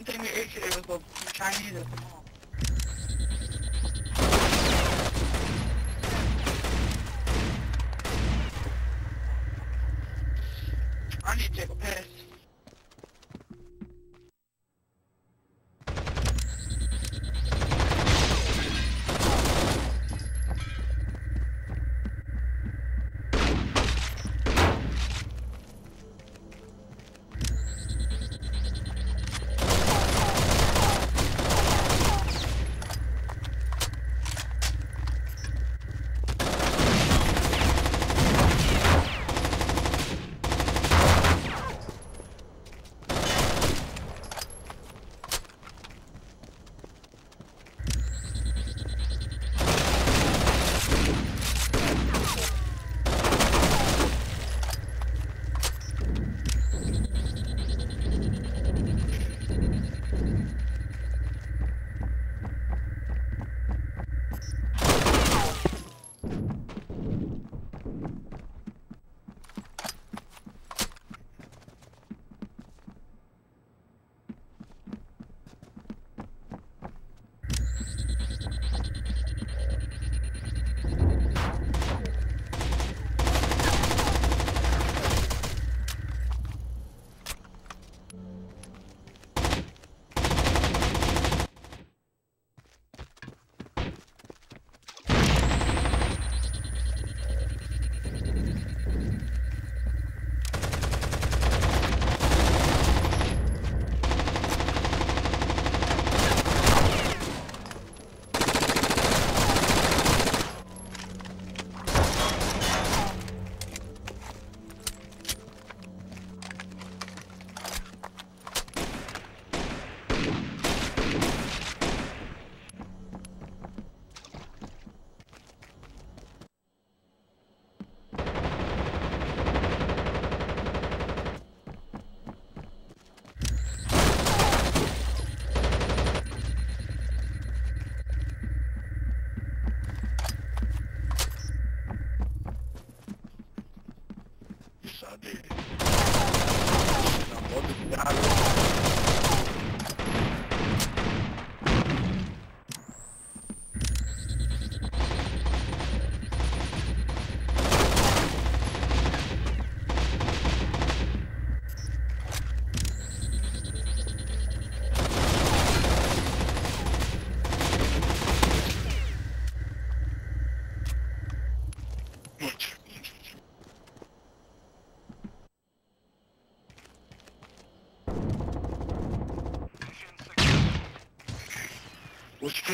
Me it was the Chinese come on.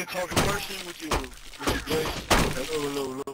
feel controversial with you, with your. Hello, hello, hello.